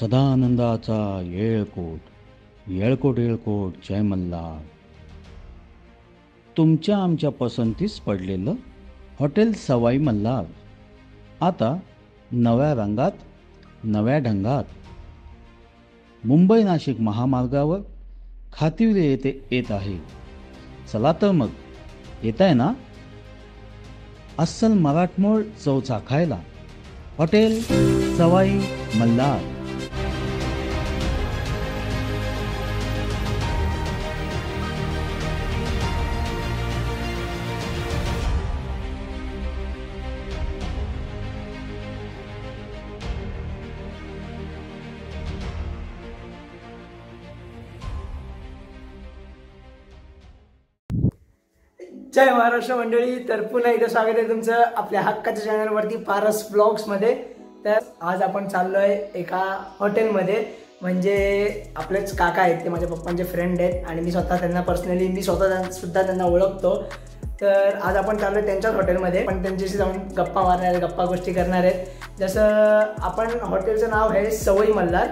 सदानंदाचा येळकोट येळकोट येळकोट जय मल्हार. तुमच्या आमच्या पसंतीस पडलेलं हॉटेल सवाई मल्हार. आता नव्या रंगात नव्या ढंगात. मुंबई नाशिक महामार्गावर खातिवरे येथे येत आहे. चला तर मग येत आहे ना? अस्सल मराठमोळ चव चाखायला हॉटेल सवाई मल्हार. जय महाराष्ट्र मंडळी तर पुन्हा एकदा स्वागत आहे तुमचं आपल्या हक्काच्या चॅनलवरती पारस ब्लॉग्समध्ये. तर आज आपण चाललोय एका हॉटेलमध्ये. म्हणजे आपलेच काका आहेत ते माझ्या पप्पांचे फ्रेंड आहेत आणि मी स्वतः त्यांना पर्सनली मी स्वतः सुद्धा त्यांना ओळखतो. तर आज आपण चाललोय त्यांच्याच हॉटेलमध्ये. पण त्यांच्याशी जाऊन गप्पा मारणार आहेत गप्पा गोष्टी करणार आहेत. जसं आपण हॉटेलचं नाव आहे सवई मल्हार.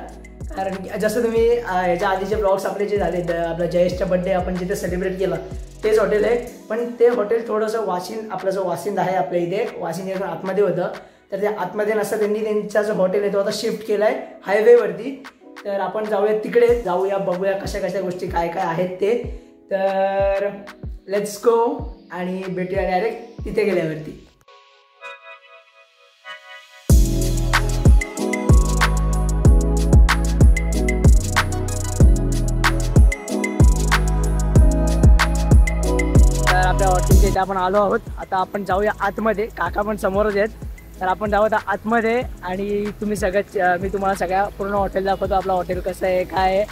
कारण जसं तुम्ही याच्या आधीचे ब्लॉग्स आपले जे झाले आपला जयेशचा बड्डे आपण जिथे सेलिब्रेट केला तेच हॉटेल आहे. पण ते हॉटेल थोडंसं वाशिन आपलं जो वाशिंद आहे आपल्या इथे वाशिंद इथून आतमध्ये होतं. तर ते आतमध्ये नसतं त्यांनी त्यांचा जो हॉटेल आहे तो आता शिफ्ट केला आहे हायवेवरती तर आपण जाऊया तिकडे जाऊया बघूया कशा कशा गोष्टी काय काय आहेत ते. तर लेट्स गो आणि भेटूया डायरेक्ट तिथे गेल्यावरती. इथे आपण आलो आहोत. आता आपण जाऊया आतमध्ये. काका पण समोरच आहेत. तर आपण जाऊ आता आतमध्ये आणि तुम्ही सगळ्यात मी तुम्हाला सगळ्या पूर्ण हॉटेल दाखवतो. आपलं हॉटेल कसं आहे काय आहे.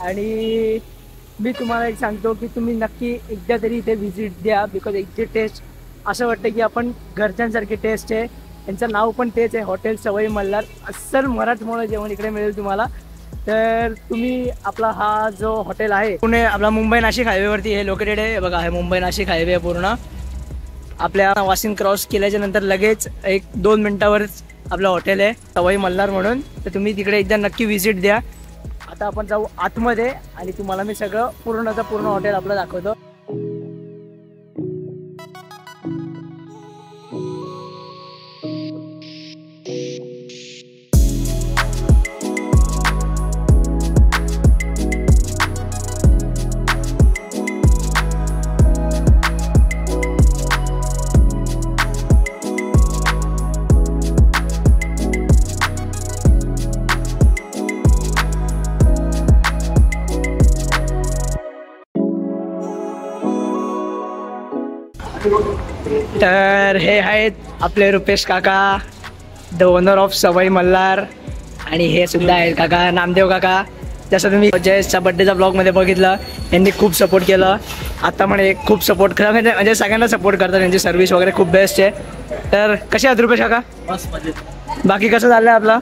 आणि मी तुम्हाला एक सांगतो की तुम्ही नक्की एकदा तरी इथे व्हिजिट द्या बिकॉज इथे टेस्ट असं वाटतं की आपण घरच्यांसारखी टेस्ट आहे. यांचं नाव पण तेच आहे हॉटेल सवई मल्हार. अस्सल मराठमोळं जेवण इकडे मिळेल तुम्हाला. तर तुम्ही आपला हा जो हॉटेल आहे पुणे आपला मुंबई नाशिक हायवेवरती हे लोकेटेड आहे. बघा हे मुंबई नाशिक हायवे आहे पूर्ण. आपल्या वाशिंग क्रॉस केल्याच्यानंतर लगेच एक दोन मिनिटावर आपलं हॉटेल आहे सवाई मल्हार म्हणून. तर तुम्ही तिकडे एकदा नक्की व्हिजिट द्या. आता आपण जाऊ आतमध्ये आणि तुम्हाला मी सगळं पूर्णचं पूर्ण हॉटेल आपलं दाखवतो. आपले रुपेश काका the owner of Sawai Malhar आणि हे सुद्धा आहेत काका नामदेव काका. जसं तुम्ही जयेशच्या बड्डेच्या ब्लॉगमध्ये बघितलं यांनी खूप सपोर्ट केलं. आता म्हणे खूप सपोर्ट करा म्हणजे म्हणजे सगळ्यांना सपोर्ट करतात. त्यांची सर्व्हिस वगैरे खूप बेस्ट आहे. तर कसे आहेत रुपेश काका? मजेत. बाकी कसं चाललंय आपलं?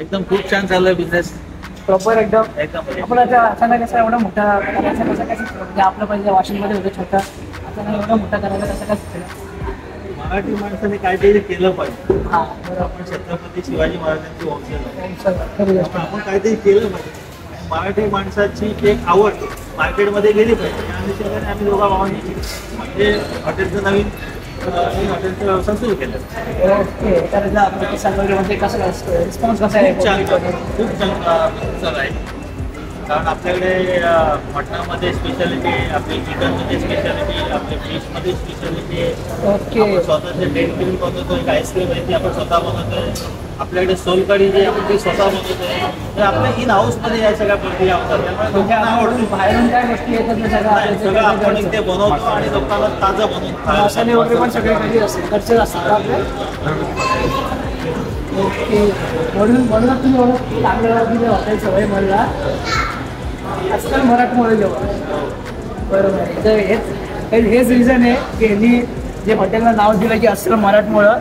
एकदम खूप छान चाललंय बिझनेस प्रॉपर एकदम. आपण आता अचानक कसं एवढं मोठा कसं सुचलं? म्हणजे आपलं पहिले वाशिंगमध्ये होतं छोटं. अचानक एवढं मोठं करायचं कसं काय सुचलं? मराठी माणसाने काहीतरी केलं पाहिजे. हां. आपण छत्रपती शिवाजी महाराजांची वंशज आपण काहीतरी केलं पाहिजे. मराठी माणसाची एक आवड मार्केटमध्ये गेली पाहिजे. या अनुषंगाने आम्ही दोघा भावांनी म्हणजे हॉटेलचं नवीन सुरू केलं. ओके. तर प्रतिसाद वगैरे म्हणजे कसं रिस्पॉन्स कसा आहे? खूप छान. खूप प्रतिसाद आहे. कारण आपल्याकडे मटणामध्ये स्पेशालिटी आपली चिकनमध्ये स्पेशालिटी आपल्या फिशमध्ये स्पेशालिटी ओके स्वतःचे डेट क्रीम बनवतो एक आईस्क्रीम आहे ती आपण स्वतः बनवतोय आपल्याकडे सोलकडी जी आपण ती स्वतः बनवतोय तर आपल्या इन हाऊसमध्ये या सगळ्या प्रक्रिया होतात. त्यामुळे लोकांना आपण आवडतं बाहेरून काय गोष्टी येतात ना सगळं सगळं आपण इथे बनवतो आणि लोकांना ताजं खायला मसाले वगैरे पण सगळे घरी असतात घरचेच असतात आपले? ओके म्हणून म्हणून तुम्ही एवढं चांगलं दिलं हॉटेल सवय म्हणला. आजकाल मराठमोळे जेवण बरोबर आहे. तर हेच हे- हेच रिझन आहे की यांनी जे हॉटेलला नाव दिलं की अस्सल मराठमोळं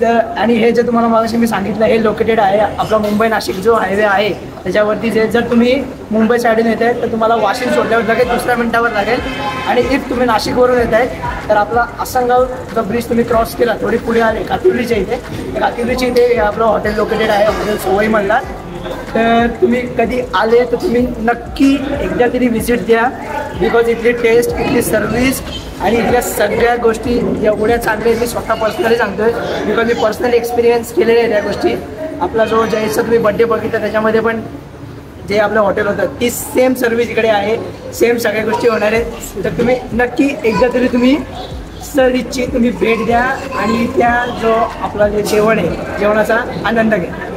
तर आणि हे जे तुम्हाला मागाशी मी सांगितलं हे लोकेटेड आहे आपला मुंबई नाशिक जो हायवे आहे त्याच्यावरती जे जर तुम्ही मुंबई साईडून येत आहे तर तुम्हाला वाशिम सोडल्यावर लागेल दुसऱ्या मिनिटावर लागेल. आणि इफ तुम्ही नाशिकवरून येत आहे तर आपला आसनगाव जो ब्रिज तुम्ही क्रॉस केला थोडी पुढे आले कातिवलीच्या इथे. तर कातिवलीच्या इथे आपलं हॉटेल लोकेटेड आहे हॉटेल सोवई म्हणला तर तुम्ही कधी आले तर तुम्ही नक्की एकदा तरी व्हिजिट द्या. बिकॉज इथली टेस्ट इथली सर्व्हिस आणि इथल्या सगळ्या गोष्टी एवढ्या चांगल्या मी स्वतः पर्सनली सांगतोय. बिकॉज मी पर्सनली एक्सपिरियन्स केलेले आहे त्या गोष्टी. आपला जो जयचा तुम्ही बड्डे बघितला त्याच्यामध्ये पण जे आपलं हॉटेल होतं ती सेम सर्व्हिस इकडे आहे. सेम सगळ्या गोष्टी होणार आहेत. तर तुम्ही नक्की एकदा तरी तुम्ही सरीची तुम्ही भेट द्या आणि त्या जो आपला जे जेवण आहे जेवणाचा आनंद घ्या.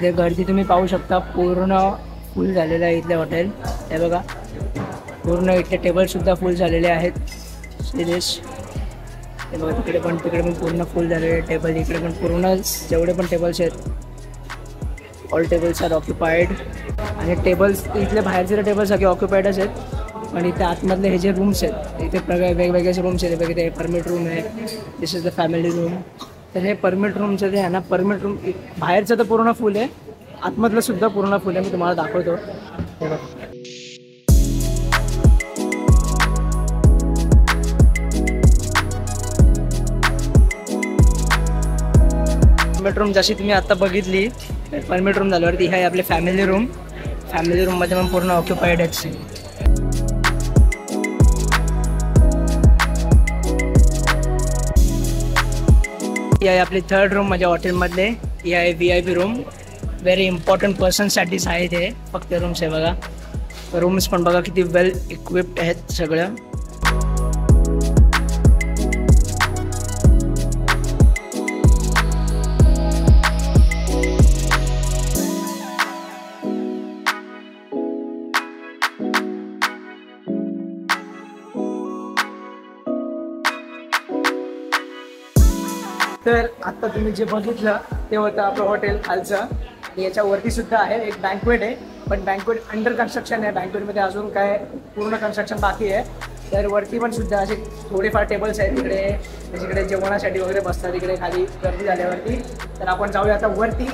इथे गर्दी तुम्ही पाहू शकता. पूर्ण फुल झालेलं आहे इथलं हॉटेल हे बघा. पूर्ण इथले टेबलसुद्धा फुल झालेले आहेत. सिरियस हे बघा तिकडे पण तिकडे पण पूर्ण फुल झालेले टेबल इकडे पण पूर्ण जेवढे पण टेबल्स आहेत ऑल टेबल्स आर ऑक्युपाईड आणि टेबल्स इथले बाहेरचे तर टेबल सगळे ऑक्युपाईडच आहेत. पण इथे आतमधले हे जे रूम्स आहेत इथे प्रकार वेगवेगळे रूम्स आहेत. बघा इथे परमिट रूम आहे. This is the family room तर हे परमिट रूमचं जे आहे ना परमिट रूम बाहेरचं तर पूर्ण फुल आहे. आतमधलं सुद्धा पूर्ण फुल आहे. मी तुम्हाला दाखवतो. हे बघा. परमिट रूम जशी तुम्ही आता बघितली परमिट रूम झाल्यावरती ह्या आहे आपले फॅमिली रूम फॅमिली रूममध्ये पण पूर्ण ऑक्युपाईड आहेत. ही आहे आपली थर्ड रूम माझ्या हॉटेलमधले ही आहे V I P room very important पर्सनसाठीच आहे ते फक्त रूम्स आहे बघा. रूम्स पण बघा किती वेल इक्विप्ड आहेत सगळं. तर आता तुम्ही जे बघितलं ते होतं आपलं हॉटेल खालचं. याच्यावरती सुद्धा आहे एक बँकवेट आहे. पण बँकवेट अंडर कन्स्ट्रक्शन आहे. बँकवेटमध्ये अजून काय पूर्ण कन्स्ट्रक्शन बाकी आहे. तर वरती पण सुद्धा असे थोडेफार टेबल्स आहेत. तिकडे त्याच्याकडे जेवणासाठी वगैरे बसतात. तिकडे खाली गर्दी झाल्यावरती. तर आपण जाऊया आता वरती.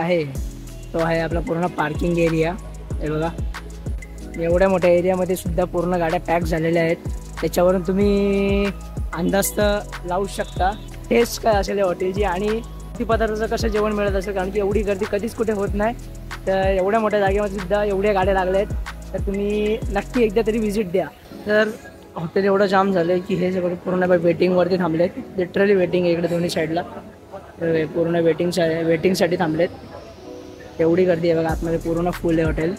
आहे. तो आहे आपला पूर्ण पार्किंग एरिया हे बघा. एवढ्या मोठ्या एरियामध्ये सुद्धा पूर्ण गाड्या पॅक झालेल्या आहेत. त्याच्यावरून तुम्ही अंदाज तर लावू शकता. टेस्ट काय असेल या हॉटेलची आणि ती पदार्थाचं कसं जेवण मिळत असेल? कारण की एवढी गर्दी कधीच कुठे होत नाही. तर एवढ्या मोठ्या जागेमध्ये सुद्धा एवढ्या गाड्या लागल्या आहेत. तर तुम्ही नक्की एकदा तरी व्हिजिट द्या. तर हॉटेल एवढं जाम झालं की हे सगळं पूर्ण वेटिंगवरती थांबले आहेत लिटरली वेटिंग इकडे दोन्ही साईडला पूर्ण वेटिंग वेटिंगसाठी थांबलेत. एवढी गर्दी आहे बघा आतमध्ये पूर्ण फुल आहे हॉटेल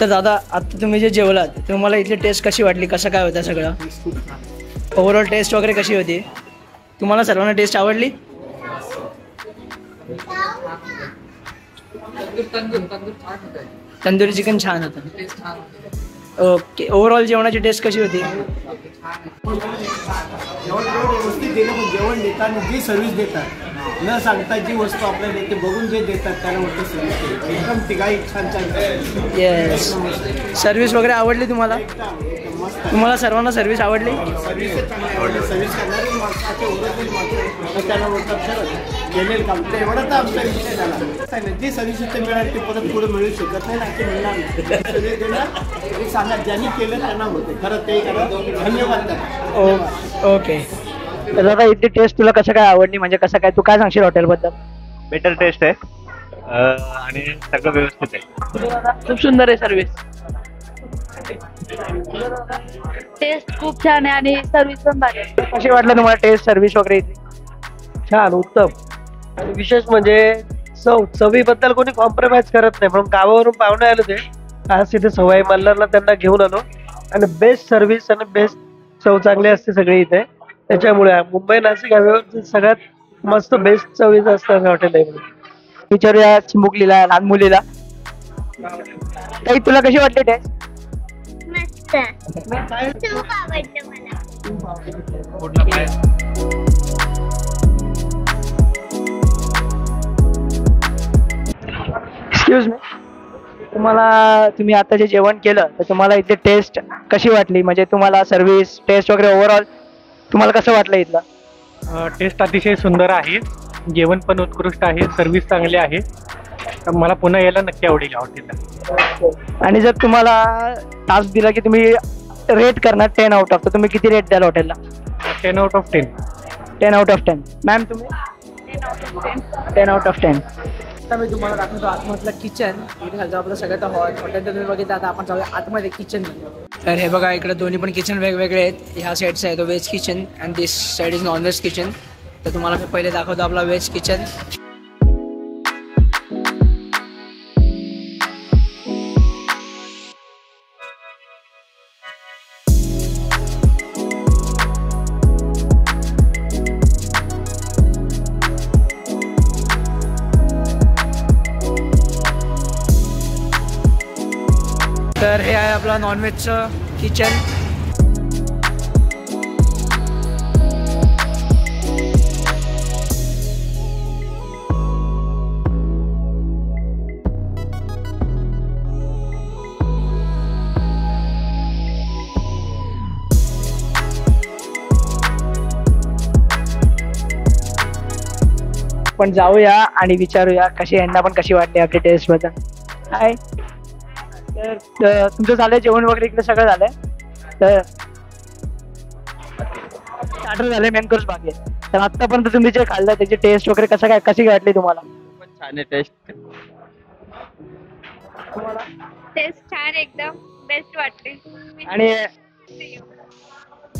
तर दादा आता तुम्ही जे जेवलात तुम्हाला इथली टेस्ट कशी वाटली? कसं काय होतं सगळं? ओव्हरऑल टेस्ट वगैरे कशी होती? तुम्हाला सर्वांना टेस्ट आवडली? तंदुरी चिकन छान होतं. ओके ओव्हरऑल जेवणाची टेस्ट कशी होती? जेवण देताना जी सर्व्हिस देतात न सांगता जी वस्तू आपल्याला येते बघून जे देतात त्याला म्हणतो सर्व्हिस एकदम तिघाही छान छान येस सर्व्हिस वगैरे आवडली तुम्हाला? तुम्हाला सर्वांना सर्व्हिस आवडली? सर्व्हिस आवडली सर्व्हिस करणारी माणसाचे माणसं केलेलं काम. तर एवढा तर आमचा विषय झाला. जी सर्व्हिस इथे मिळाली ती परत पुढे मिळू शकत नाही ना ते मिळणार नाही. सांगा ज्यांनी केलं त्यांना होते. खरं ते करा. धन्यवाद ओके तर दादा इथली टेस्ट तुला कसं काय आवडली? म्हणजे कसं काय? तू काय सांगशील हॉटेलबद्दल बेटर टेस्ट आहे. अं, आणि सगळं व्यवस्थित आहे. खूप सुंदर आहे सर्व्हिस टेस्ट खूप छान आहे आणि सर्व्हिस पण भारी आहे. कशी वाटलं तुम्हाला टेस्ट सर्व्हिस वगैरे इथली? छान उत्तम. आणि विशेष म्हणजे चव चवीबद्दल कोणी कॉम्प्रोमाइज करत नाही. म्हणून गावावरून पाहुणे आले ते आज तिथे सवाई मल्हारला त्यांना घेऊन आलो. आणि बेस्ट सर्व्हिस आणि बेस्ट चव चांगली असते सगळी इथे. त्याच्यामुळे मुंबई नाशिक हायवेवर सगळ्यात मस्त बेस्ट चवीच असतं हॉटेल आहे. विचारूया चिमुकलीला लहान मुलीला. ताई तुला कशी वाटली टेस्ट मस्त. खूप आवडलं मला. एक्सक्यूज मी तुम्हाला तुम्ही आता जे जेवण केलं तर तुम्हाला इथली टेस्ट कशी वाटली? म्हणजे तुम्हाला सर्व्हिस टेस्ट वगैरे ओव्हरऑल तुम्हाला कसं वाटलं इथलं? टेस्ट अतिशय सुंदर आहे. जेवण पण उत्कृष्ट आहे सर्व्हिस चांगली आहे. तर मला पुन्हा यायला नक्की आवडेल या हॉटेलला आणि जर तुम्हाला टास्क दिला की तुम्ही रेट करणार टेन आउट ऑफ तर तुम्ही किती रेट द्याल हॉटेलला ten out of ten ten out of ten ma'am तुम्ही? टेन आउट ऑफ टेन आता मी तुम्हाला दाखवतो आतमधलं किचन इथे खालचं आपलं सगळं हॉल हॉटेल तुम्ही बघितलं आता आपण जाऊया आतमध्ये किचन तर हे बघा इकडे दोन्ही पण किचन वेगवेगळे आहेत. ह्या साईडचं आहे तो veg kitchen and this side is non veg kitchen तर तुम्हाला मी पहिले दाखवतो आपला व्हेज किचन आपला नॉनव्हेजचं किचन पण जाऊया आणि विचारूया कशी यांना पण कशी वाटते आपली टेस्टबद्दल. हाय तर तर तुमचं झालंय जेवण वगैरे इकडे सगळं झालंय. तर स्टार्टर झाले मेन कोर्स बाकी आहे. तर आतापर्यंत तुम्ही जे खाल्लं त्याची टेस्ट वगैरे कसं काय कशी वाटली तुम्हाला? छान आहे टेस्ट टेस्ट छान एकदम. बेस्ट वाटली. आणि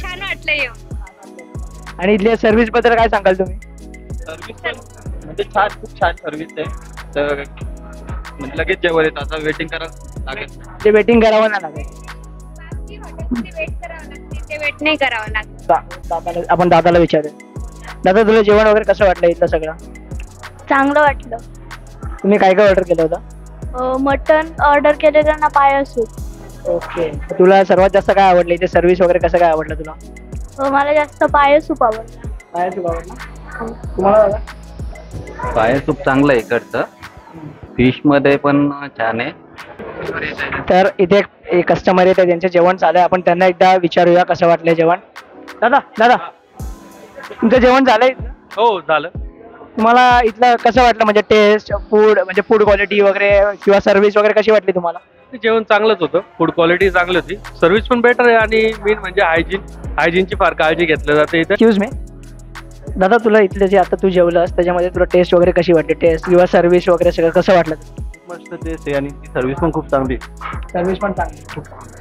छान वाटलं येऊन. आणि इथल्या सर्व्हिसबद्दल काय सांगाल तुम्ही? सर्व्हिस पण म्हणजे छान खूप छान सर्व्हिस आहे. तर म्हणजे लगेच जेवण येतं आता वेटिंग करावं लागेल. ते वेटिंग करावं नाही लागेल बाकी हॉटेलमध्ये वेट करावं लागते. ते वेट नाही करावं लागत. दा- दादाला आपण दादाला विचारूया. दादा तुला जेवण वगैरे कसं वाटलं इथलं सगळं? चांगलं वाटलं. तुम्ही काय काय ऑर्डर केलं होतं? मटन ऑर्डर केलेलं ना पाया सूप. ओके. तुला सर्वात जास्त काय आवडलं? इथे सर्व्हिस वगैरे कसं काय आवडलं तुला? अ, मला जास्त पाया सूप आवडला. काय तुला आवडलं? तुम्हाला दादा? पाय सूप चांगलं आहे इकडचं. फिशमध्ये पण छान आहे. तर इथे एक कस्टमर येते त्यांचं जेवण चालू आहे आपण त्यांना एकदा विचारूया कसं वाटलं जेवण. दादा दादा तुमचं जेवण झालंय? हो झालं. तुम्हाला इथलं कसं वाटलं? म्हणजे टेस्ट फूड म्हणजे फूड क्वालिटी वगैरे किंवा सर्व्हिस वगैरे कशी वाटली तुम्हाला? जेवण चांगलंच होतं. फूड क्वालिटी चांगली होती. सर्व्हिस पण बेटर आहे आणि मेन म्हणजे हायजीन हायजीनची फार काळजी घेतली जाते इथे. एक्सक्यूज मी दादा तुला इथले जे आता तू जेवलंस त्याच्यामध्ये तुला टेस्ट वगैरे कशी वाटली? टेस्ट किंवा सर्व्हिस वगैरे सगळं कसं वाटलं? मस्त टेस्ट आहे आणि ती सर्व्हिस पण खूप चांगली सर्व्हिस पण चांगली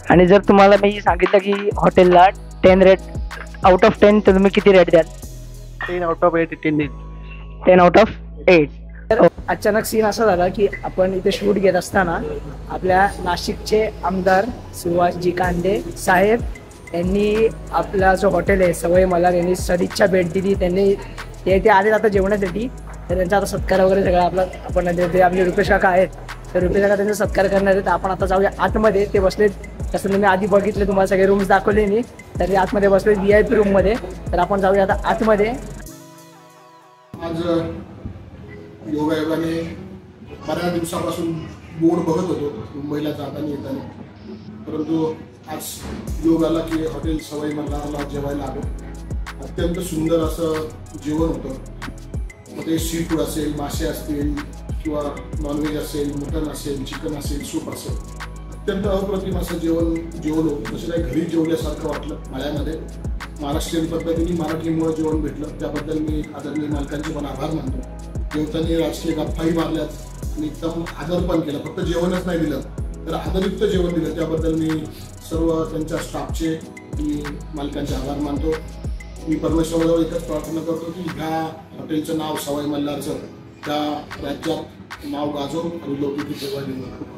आणि जर तुम्हाला मी सांगितलं की हॉटेलला ten rate out of ten तर तुम्ही किती रेट द्याल? Ten out of eight ten ten out of eight तर अचानक सीन असा झाला की आपण इथे शूट घेत असताना आपल्या नाशिकचे आमदार सुभाषजी कांदे साहेब यांनी आपला जो हॉटेल आहे सवय मलार यांनी सदिच्छा भेट दिली. त्यांनी ते ते आले आता जेवणासाठी. तर त्यांचा आता सत्कार वगैरे सगळा आपला आपण ते आपले रुपेश काका आहेत तर रुपेश काका त्यांचा सत्कार करणार आहेत. तर आपण आता जाऊया आतमध्ये ते बसलेत तसं मी आधी बघितले तुम्हाला सगळे रूम्स दाखवले मी. तर ते आतमध्ये बसले व्ही आय पी रूममध्ये तर आपण जाऊया आता आतमध्ये. आज योगायोगाने बऱ्याच दिवसापासून बोर्ड बघत होतो मुंबईला जाताना येताना. परंतु आज योग आला की हॉटेल सवाई मल्हारला जेवायला आलो. अत्यंत सुंदर असं जेवण होतं. मग ते सी फूड असेल मासे असतील किंवा नॉनव्हेज असेल मटन असेल चिकन असेल सूप असेल. अत्यंत अप्रतिम असं जेवण जेवलो. जसं काही घरी जेवल्यासारखं वाटलं माळ्यामध्ये महाराष्ट्रीयन पद्धतीने मराठीमुळे जेवण भेटलं. त्याबद्दल मी आदरणीय मालकांचे पण आभार मानतो. जेवताना राजकीय गप्पाही मारल्यात. आणि एकदम आदर पण केला. फक्त जेवणच नाही दिलं तर आदरयुक्त जेवण दिलं. त्याबद्दल मी सर्व त्यांच्या स्टाफचे मी मालकांचे आभार मानतो. मी परमेश्वराजवळ एकच प्रार्थना करतो की ह्या हॉटेलचं नाव सवाई मल्हारचं त्या राज्यात नाव गाजो आणि लोक सेवा जेव्हा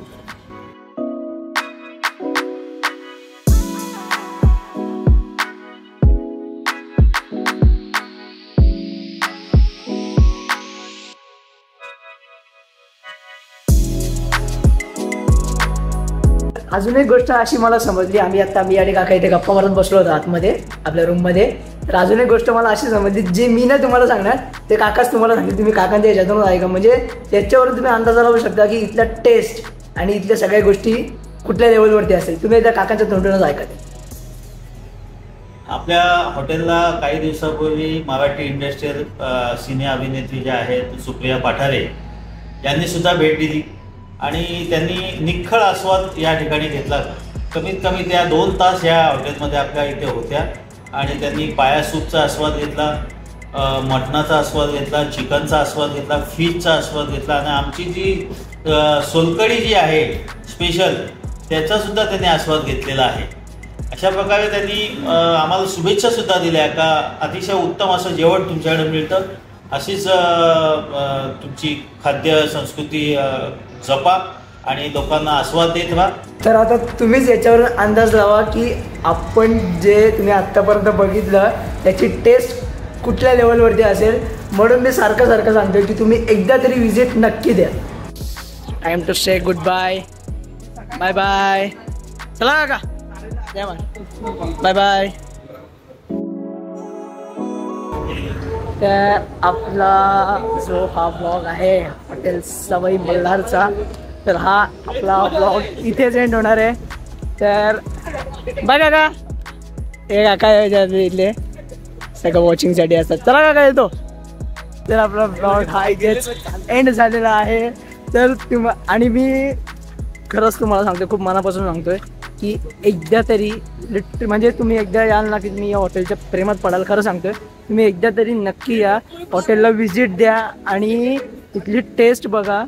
अजून एक गोष्ट अशी मला समजली आम्ही आता मी आणि काका इथे गप्पा मारत बसलो होतो आतमध्ये आपल्या रूममध्ये तर अजून एक गोष्ट मला अशी समजली जे मी नाही तुम्हाला सांगणार ते काकाच तुम्हाला सांगतील. तुम्ही काकांच्या याच्यातूनच ऐका. म्हणजे त्याच्यावरून तुम्ही अंदाजा लावू शकता की इथल्या टेस्ट आणि इथल्या सगळ्या गोष्टी कुठल्या लेवलवरती असेल. तुम्ही त्या काकांच्या तोंडूनच ऐका ते. आपल्या हॉटेलला काही दिवसापूर्वी मराठी इंडस्ट्रियल सिने अभिनेत्री ज्या आहेत सुप्रिया पाठारे यांनी सुद्धा भेट दिली. आणि त्यांनी निखळ आस्वाद या ठिकाणी घेतला. कमीत कमी त्या दोन तास या हॉटेलमध्ये आपल्या इथे होत्या. आणि त्यांनी पाया सूपचा आस्वाद घेतला मटणाचा आस्वाद घेतला चिकनचा आस्वाद घेतला फिशचा आस्वाद घेतला. आणि आमची जी सोलकडी सोलकढी जी आहे स्पेशल त्याचासुद्धा त्यांनी आस्वाद घेतलेला आहे. अशा प्रकारे त्यांनी आम्हाला शुभेच्छासुद्धा दिल्या. का अतिशय उत्तम असं जेवण तुमच्याकडे मिळतं. अशीच तुमची खाद्य संस्कृती जपा. आणि लोकांना आस्वाद देत राहा. तर आता तुम्हीच याच्यावर अंदाज लावा की आपण जे तुम्ही आत्तापर्यंत बघितलं त्याची टेस्ट कुठल्या लेवलवरती असेल? म्हणून मी सारखं सारखं सांगतोय की तुम्ही एकदा तरी विजिट नक्की द्या. Time to say good bye bye bye चला का बाय बाय तर आपला जो हा ब्लॉग आहे हॉटेल सवई मल्हारचा तर हा आपला ब्लॉग इथेच एंड होणार आहे. तर बघा का? हे काका इथले? सगळं वॉचिंगसाठी असतात. चला काका येतो? तर आपला ब्लॉग हा इथेच एंड झालेला आहे. तर तुम आणि मी खरंच तुम्हाला सांगतोय खूप मनापासून सांगतोय की एकदा तरी लिट म्हणजे तुम्ही एकदा याल ना की तुम्ही या हॉटेलच्या प्रेमात पडाल खरं सांगतोय. तुम्ही एकदा तरी नक्की या. हॉटेलला व्हिजिट द्या आणि तिथली टेस्ट बघा.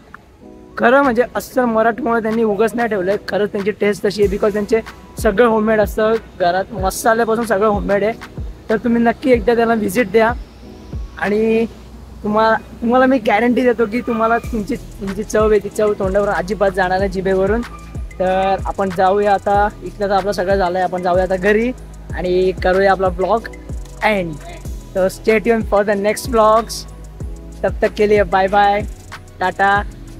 खरं म्हणजे अस्सल मराठमोळं त्यांनी उगच नाही ठेवलं आहे खरंच त्यांची टेस्ट तशी आहे. बिकॉज त्यांचे सगळं होममेड असतं. घरात मसाल्यापासून सगळं होममेड आहे. तर तुम्ही नक्की एकदा त्याला व्हिजिट द्या. आणि तुम्हाला तुम्हाला मी गॅरंटी देतो की तुम्हाला तुमची तुमची चव आहे. ती चव तोंडावर अजिबात जाणार आहे जिभेवरून. तर आपण जाऊया आता. इथलं तर आपलं सगळं झालं आहे आपण जाऊया आता घरी. आणि करूया आपला ब्लॉग अँड तर स्टेट युन फॉर द नेक्स्ट ब्लॉग्स तब तक के लिए बाय बाय टाटा.